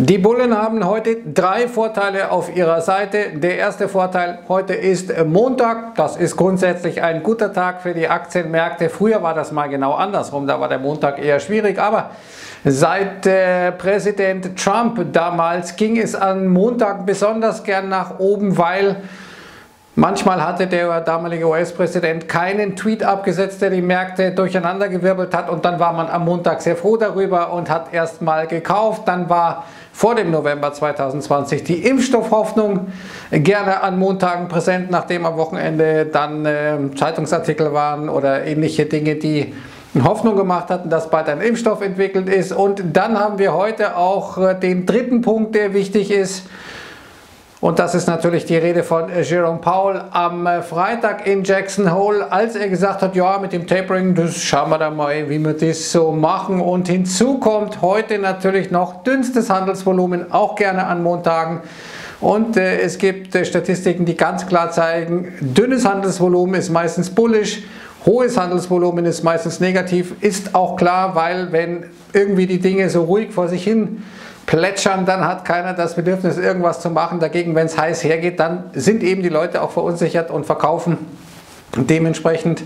Die Bullen haben heute drei Vorteile auf ihrer Seite. Der erste Vorteil, heute ist Montag. Das ist grundsätzlich ein guter Tag für die Aktienmärkte. Früher war das mal genau andersrum, da war der Montag eher schwierig. Aber seit äh, Präsident Trump damals ging es an Montag besonders gern nach oben, weil Manchmal hatte der damalige US-Präsident keinen Tweet abgesetzt, der die Märkte durcheinandergewirbelt hat und dann war man am Montag sehr froh darüber und hat erstmal gekauft. Dann war vor dem November 2020 die Impfstoffhoffnung gerne an Montagen präsent, nachdem am Wochenende dann äh, Zeitungsartikel waren oder ähnliche Dinge, die Hoffnung gemacht hatten, dass bald ein Impfstoff entwickelt ist. Und dann haben wir heute auch äh, den dritten Punkt, der wichtig ist. Und das ist natürlich die Rede von äh, Jerome Powell am äh, Freitag in Jackson Hole, als er gesagt hat, ja, mit dem Tapering, das schauen wir da mal, wie wir das so machen. Und hinzu kommt heute natürlich noch dünnstes Handelsvolumen, auch gerne an Montagen. Und äh, es gibt äh, Statistiken, die ganz klar zeigen, dünnes Handelsvolumen ist meistens bullish, hohes Handelsvolumen ist meistens negativ. Ist auch klar, weil wenn irgendwie die Dinge so ruhig vor sich hin plätschern, dann hat keiner das Bedürfnis, irgendwas zu machen. Dagegen, wenn es heiß hergeht, dann sind eben die Leute auch verunsichert und verkaufen Dementsprechend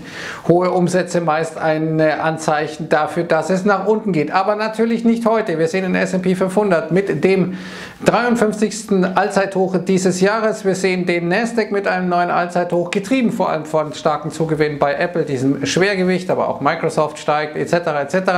hohe Umsätze meist ein Anzeichen dafür, dass es nach unten geht. Aber natürlich nicht heute. Wir sehen den S&P 500 mit dem 53. Allzeithoch dieses Jahres. Wir sehen den Nasdaq mit einem neuen Allzeithoch, getrieben vor allem von starken Zugewinnen bei Apple, diesem Schwergewicht, aber auch Microsoft steigt etc. etc.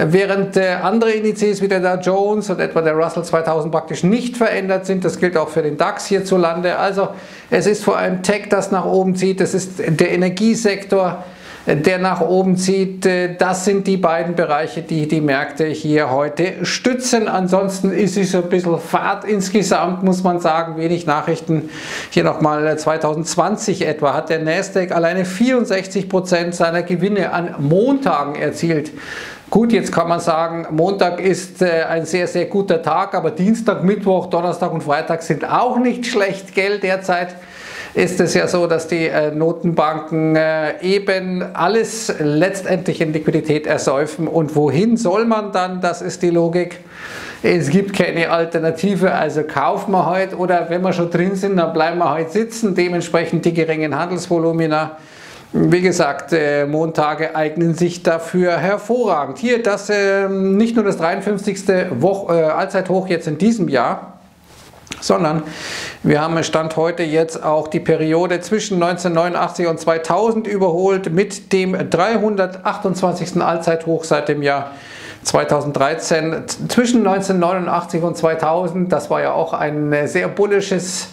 Während äh, andere Indizes wie der Dow Jones und etwa der Russell 2000 praktisch nicht verändert sind. Das gilt auch für den DAX hierzulande. Also es ist vor allem Tech, das nach oben zieht. Es ist der Energiesektor, äh, der nach oben zieht. Äh, das sind die beiden Bereiche, die die Märkte hier heute stützen. Ansonsten ist es ein bisschen Fahrt insgesamt, muss man sagen. Wenig Nachrichten. Hier nochmal 2020 etwa hat der Nasdaq alleine 64 Prozent seiner Gewinne an Montagen erzielt. Gut, jetzt kann man sagen, Montag ist äh, ein sehr, sehr guter Tag, aber Dienstag, Mittwoch, Donnerstag und Freitag sind auch nicht schlecht, gell? Derzeit ist es ja so, dass die äh, Notenbanken äh, eben alles letztendlich in Liquidität ersäufen. Und wohin soll man dann? Das ist die Logik. Es gibt keine Alternative, also kaufen wir heute oder wenn wir schon drin sind, dann bleiben wir heute sitzen. Dementsprechend die geringen Handelsvolumina wie gesagt, äh, Montage eignen sich dafür hervorragend. Hier das äh, nicht nur das 53. Woch, äh, Allzeithoch jetzt in diesem Jahr, sondern wir haben Stand heute jetzt auch die Periode zwischen 1989 und 2000 überholt mit dem 328. Allzeithoch seit dem Jahr 2013. Zwischen 1989 und 2000, das war ja auch ein äh, sehr bullisches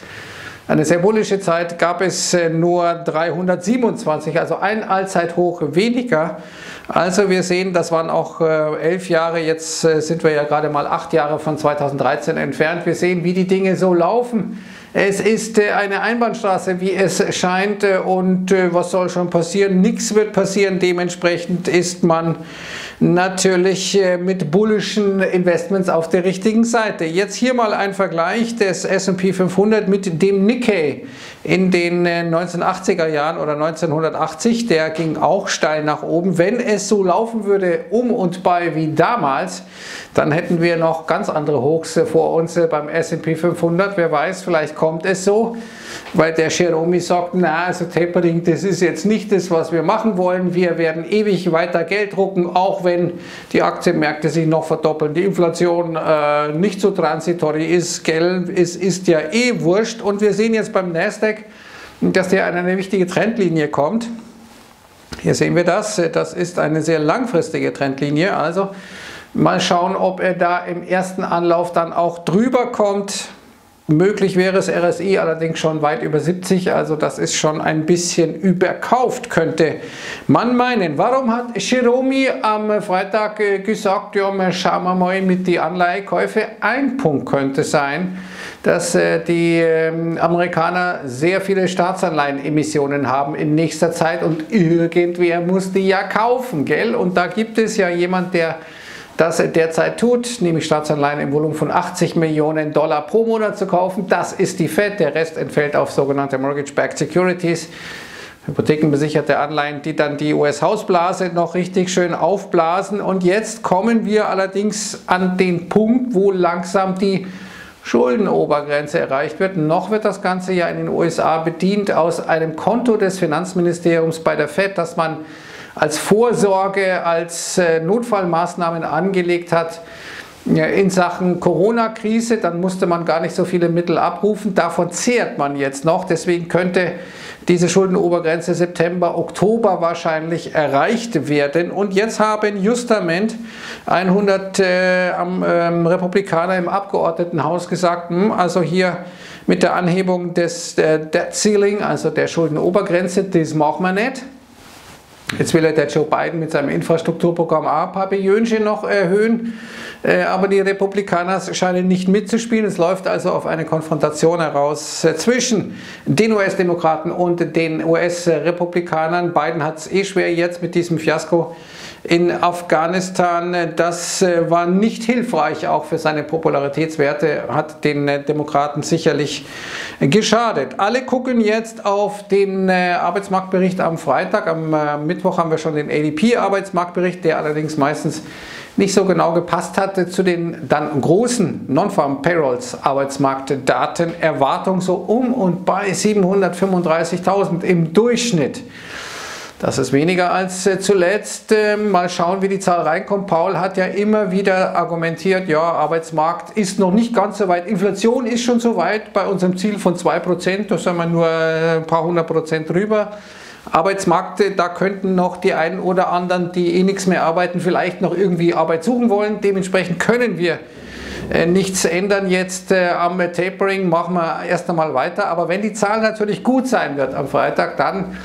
eine sehr bullische Zeit gab es äh, nur 327, also ein Allzeithoch weniger. Also wir sehen, das waren auch äh, elf Jahre, jetzt äh, sind wir ja gerade mal acht Jahre von 2013 entfernt. Wir sehen, wie die Dinge so laufen. Es ist eine Einbahnstraße, wie es scheint und was soll schon passieren? Nichts wird passieren. Dementsprechend ist man natürlich mit bullischen Investments auf der richtigen Seite. Jetzt hier mal ein Vergleich des S&P 500 mit dem Nikkei in den 1980er Jahren oder 1980. Der ging auch steil nach oben. Wenn es so laufen würde um und bei wie damals, dann hätten wir noch ganz andere Hochs vor uns beim S&P 500. Wer weiß, vielleicht kommt es so, weil der Jerome sagt, na, also Tapering, das ist jetzt nicht das, was wir machen wollen. Wir werden ewig weiter Geld drucken, auch wenn die Aktienmärkte sich noch verdoppeln. Die Inflation äh, nicht so transitory ist, Geld ist, ist ja eh wurscht. Und wir sehen jetzt beim Nasdaq, dass der an eine wichtige Trendlinie kommt. Hier sehen wir das. Das ist eine sehr langfristige Trendlinie. Also mal schauen, ob er da im ersten Anlauf dann auch drüber kommt. Möglich wäre es RSI allerdings schon weit über 70, also das ist schon ein bisschen überkauft, könnte man meinen. Warum hat Xiaomi am Freitag äh, gesagt, ja, schauen wir mal mit die Anleihekäufe? Ein Punkt könnte sein, dass äh, die ähm, Amerikaner sehr viele Staatsanleihenemissionen haben in nächster Zeit und irgendwer muss die ja kaufen, gell? Und da gibt es ja jemand, der das derzeit tut, nämlich Staatsanleihen im Volumen von 80 Millionen Dollar pro Monat zu kaufen. Das ist die Fed, der Rest entfällt auf sogenannte Mortgage-Backed Securities. hypothekenbesicherte Anleihen, die dann die US-Hausblase noch richtig schön aufblasen. Und jetzt kommen wir allerdings an den Punkt, wo langsam die Schuldenobergrenze erreicht wird. Noch wird das Ganze ja in den USA bedient aus einem Konto des Finanzministeriums bei der Fed, das man als Vorsorge, als äh, Notfallmaßnahmen angelegt hat in Sachen Corona-Krise. Dann musste man gar nicht so viele Mittel abrufen. Davon zehrt man jetzt noch. Deswegen könnte diese Schuldenobergrenze September, Oktober wahrscheinlich erreicht werden. Und jetzt haben justament 100 äh, ähm, Republikaner im Abgeordnetenhaus gesagt, hm, also hier mit der Anhebung des Debt Ceiling, also der Schuldenobergrenze, das machen wir nicht. Jetzt will ja der Joe Biden mit seinem Infrastrukturprogramm auch ein paar Billionchen noch erhöhen. Äh, aber die Republikaner scheinen nicht mitzuspielen. Es läuft also auf eine Konfrontation heraus äh, zwischen den US-Demokraten und den US-Republikanern. Biden hat es eh schwer jetzt mit diesem Fiasko in Afghanistan. Das äh, war nicht hilfreich, auch für seine Popularitätswerte, hat den Demokraten sicherlich geschadet. Alle gucken jetzt auf den Arbeitsmarktbericht am Freitag. Am Mittwoch haben wir schon den ADP-Arbeitsmarktbericht, der allerdings meistens nicht so genau gepasst hatte zu den dann großen Non-Farm Payrolls Arbeitsmarktdaten. Erwartung so um und bei 735.000 im Durchschnitt. Das ist weniger als äh, zuletzt. Äh, mal schauen, wie die Zahl reinkommt. Paul hat ja immer wieder argumentiert, ja, Arbeitsmarkt ist noch nicht ganz so weit. Inflation ist schon so weit bei unserem Ziel von 2%. Da sind wir nur äh, ein paar hundert Prozent drüber. Arbeitsmärkte, da könnten noch die einen oder anderen, die eh nichts mehr arbeiten, vielleicht noch irgendwie Arbeit suchen wollen. Dementsprechend können wir äh, nichts ändern jetzt äh, am Tapering, machen wir erst einmal weiter. Aber wenn die Zahl natürlich gut sein wird am Freitag, dann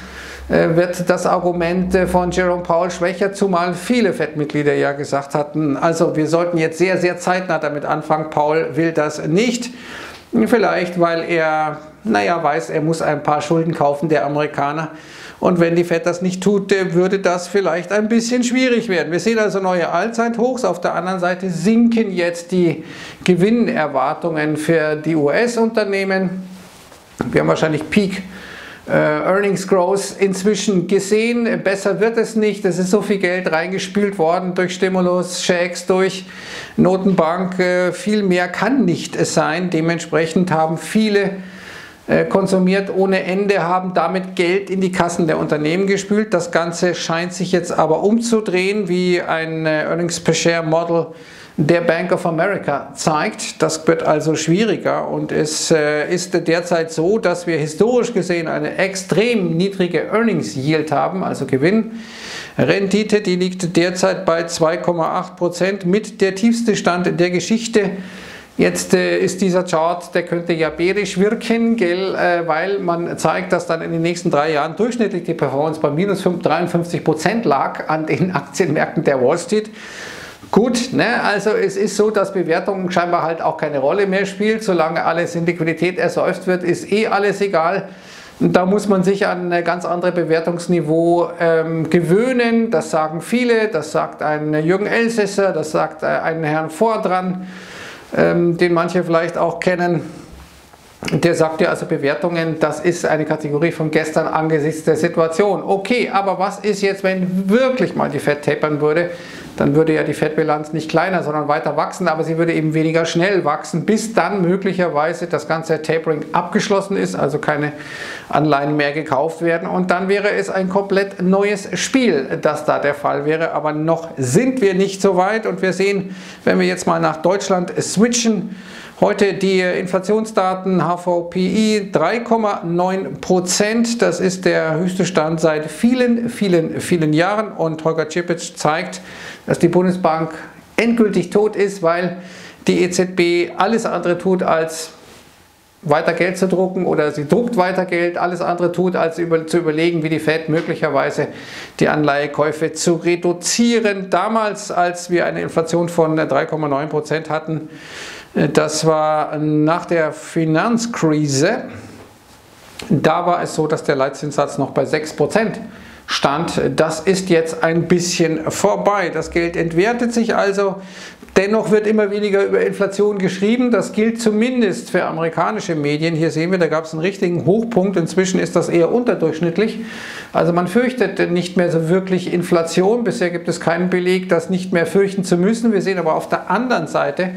äh, wird das Argument von Jerome Powell schwächer, zumal viele FED-Mitglieder ja gesagt hatten, also wir sollten jetzt sehr, sehr zeitnah damit anfangen. Paul will das nicht. Vielleicht, weil er, naja, weiß, er muss ein paar Schulden kaufen, der Amerikaner. Und wenn die FED das nicht tut, würde das vielleicht ein bisschen schwierig werden. Wir sehen also neue Allzeithochs. Auf der anderen Seite sinken jetzt die Gewinnerwartungen für die US-Unternehmen. Wir haben wahrscheinlich Peak äh, Earnings Growth inzwischen gesehen. Besser wird es nicht. Es ist so viel Geld reingespült worden durch Stimulus, Shakes, durch Notenbank. Äh, viel mehr kann nicht es sein. Dementsprechend haben viele äh, konsumiert ohne Ende, haben damit Geld in die Kassen der Unternehmen gespült. Das Ganze scheint sich jetzt aber umzudrehen, wie ein äh, Earnings per Share Model der Bank of America zeigt. Das wird also schwieriger und es äh, ist derzeit so, dass wir historisch gesehen eine extrem niedrige Earnings Yield haben, also Gewinnrendite, die liegt derzeit bei 2,8 Prozent mit der tiefste Stand der Geschichte. Jetzt äh, ist dieser Chart, der könnte ja bärisch wirken, gell, äh, weil man zeigt, dass dann in den nächsten drei Jahren durchschnittlich die Performance bei minus 53 Prozent lag an den Aktienmärkten der Wall Street. Gut, ne, also es ist so, dass Bewertungen scheinbar halt auch keine Rolle mehr spielt. Solange alles in Liquidität ersäuft wird, ist eh alles egal. Da muss man sich an ein ganz anderes Bewertungsniveau ähm, gewöhnen. Das sagen viele, das sagt ein Jürgen Elsässer, das sagt äh, ein Herrn Vordran ähm, den manche vielleicht auch kennen. Der sagt ja also Bewertungen, das ist eine Kategorie von gestern angesichts der Situation. Okay, aber was ist jetzt, wenn wirklich mal die Fett tapern würde? Dann würde ja die Fettbilanz nicht kleiner, sondern weiter wachsen, aber sie würde eben weniger schnell wachsen, bis dann möglicherweise das ganze Tapering abgeschlossen ist, also keine Anleihen mehr gekauft werden. Und dann wäre es ein komplett neues Spiel, das da der Fall wäre. Aber noch sind wir nicht so weit und wir sehen, wenn wir jetzt mal nach Deutschland switchen, Heute die Inflationsdaten HVPI 3,9 Prozent. Das ist der höchste Stand seit vielen, vielen, vielen Jahren. Und Holger Cipitz zeigt, dass die Bundesbank endgültig tot ist, weil die EZB alles andere tut als weiter Geld zu drucken oder sie druckt weiter Geld, alles andere tut, als über, zu überlegen, wie die Fed möglicherweise die Anleihekäufe zu reduzieren. Damals, als wir eine Inflation von 3,9 Prozent hatten, das war nach der Finanzkrise. Da war es so, dass der Leitzinssatz noch bei 6% stand, das ist jetzt ein bisschen vorbei. Das Geld entwertet sich also. Dennoch wird immer weniger über Inflation geschrieben. Das gilt zumindest für amerikanische Medien. Hier sehen wir, da gab es einen richtigen Hochpunkt. Inzwischen ist das eher unterdurchschnittlich. Also man fürchtet nicht mehr so wirklich Inflation. Bisher gibt es keinen Beleg, das nicht mehr fürchten zu müssen. Wir sehen aber auf der anderen Seite,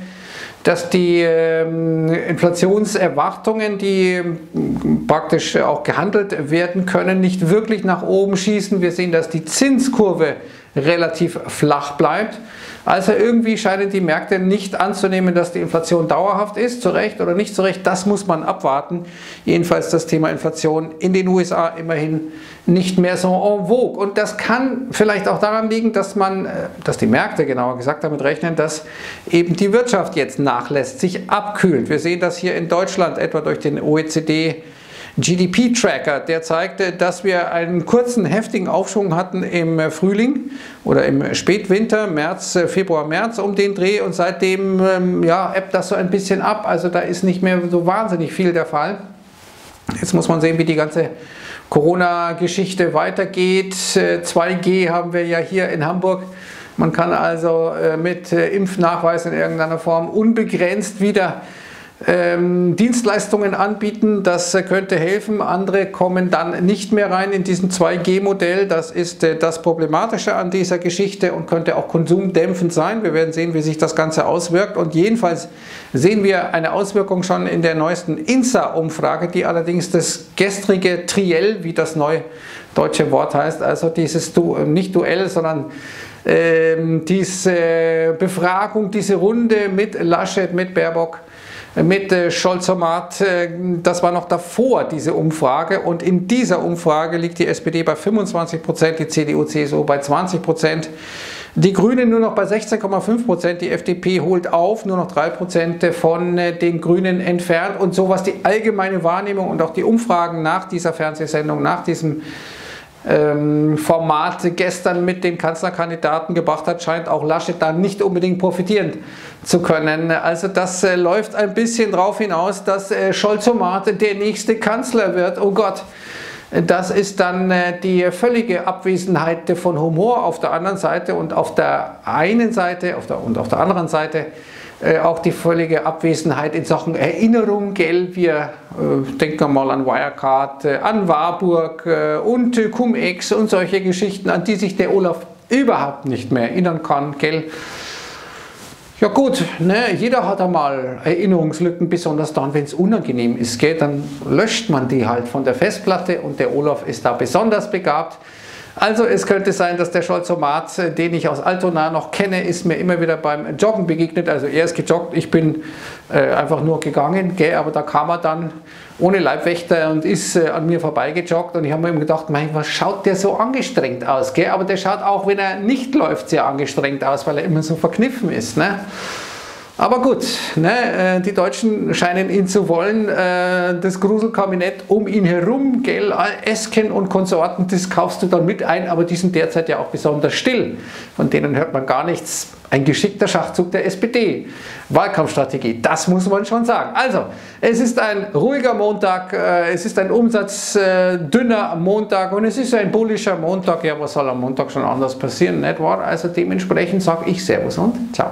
dass die ähm, Inflationserwartungen, die ähm, praktisch auch gehandelt werden können, nicht wirklich nach oben schießen. Wir sehen, dass die Zinskurve relativ flach bleibt. Also irgendwie scheinen die Märkte nicht anzunehmen, dass die Inflation dauerhaft ist, zu Recht oder nicht zu Recht. Das muss man abwarten. Jedenfalls das Thema Inflation in den USA immerhin nicht mehr so en vogue. Und das kann vielleicht auch daran liegen, dass man, äh, dass die Märkte genauer gesagt damit rechnen, dass eben die Wirtschaft jetzt nachlässt, sich abkühlt. Wir sehen das hier in Deutschland etwa durch den OECD GDP-Tracker, der zeigte, dass wir einen kurzen, heftigen Aufschwung hatten im Frühling oder im Spätwinter, März, Februar, März um den Dreh und seitdem ähm, ja, ebbt das so ein bisschen ab. Also da ist nicht mehr so wahnsinnig viel der Fall. Jetzt muss man sehen, wie die ganze Corona-Geschichte weitergeht. 2G äh, haben wir ja hier in Hamburg. Man kann also äh, mit äh, Impfnachweis in irgendeiner Form unbegrenzt wieder ähm, Dienstleistungen anbieten. Das äh, könnte helfen. Andere kommen dann nicht mehr rein in diesem 2G-Modell. Das ist äh, das Problematische an dieser Geschichte und könnte auch konsumdämpfend sein. Wir werden sehen, wie sich das Ganze auswirkt. Und jedenfalls sehen wir eine Auswirkung schon in der neuesten INSA-Umfrage, die allerdings das gestrige Triell, wie das neue deutsche Wort heißt, also dieses du nicht Duell, sondern ähm, diese Befragung, diese Runde mit Laschet, mit Baerbock, mit äh, Scholzomat, äh, das war noch davor, diese Umfrage. Und in dieser Umfrage liegt die SPD bei 25 Prozent, die CDU, CSU bei 20 Prozent. Die Grünen nur noch bei 16,5 Prozent, die FDP holt auf, nur noch 3 Prozent von äh, den Grünen entfernt. Und so was die allgemeine Wahrnehmung und auch die Umfragen nach dieser Fernsehsendung, nach diesem ähm, Format gestern mit den Kanzlerkandidaten gebracht hat, scheint auch Laschet da nicht unbedingt profitieren zu können. Also das äh, läuft ein bisschen darauf hinaus, dass äh, Scholzomat der nächste Kanzler wird. Oh Gott. Das ist dann äh, die völlige Abwesenheit von Humor auf der anderen Seite und auf der einen Seite auf der, und auf der anderen Seite äh, auch die völlige Abwesenheit in Sachen Erinnerung, gell? Wir äh, denken mal an Wirecard, äh, an Warburg äh, und Cum-Ex und solche Geschichten, an die sich der Olaf überhaupt nicht mehr erinnern kann, gell? Ja gut, ne, jeder hat einmal Erinnerungslücken, besonders dann, wenn es unangenehm ist, gell? dann löscht man die halt von der Festplatte und der Olaf ist da besonders begabt. Also es könnte sein, dass der Scholzomat, äh, den ich aus Altona noch kenne, ist mir immer wieder beim Joggen begegnet. Also er ist gejoggt, ich bin äh, einfach nur gegangen, gell? aber da kam er dann ohne Leibwächter und ist äh, an mir vorbeigejoggt und ich habe mir gedacht, mein, was schaut der so angestrengt aus? Gell? Aber der schaut auch, wenn er nicht läuft, sehr angestrengt aus, weil er immer so verkniffen ist. Ne? Aber gut, ne, äh, die Deutschen scheinen ihn zu wollen. Äh, das Gruselkabinett um ihn herum, gell, Esken und Konsorten, das kaufst du dann mit ein, aber die sind derzeit ja auch besonders still. Von denen hört man gar nichts. Ein geschickter Schachzug der SPD. Wahlkampfstrategie, das muss man schon sagen. Also, es ist ein ruhiger Montag, äh, es ist ein umsatzdünner Montag und es ist ein bullischer Montag. Ja, was soll am Montag schon anders passieren, nicht wahr? Also dementsprechend sage ich Servus und Ciao.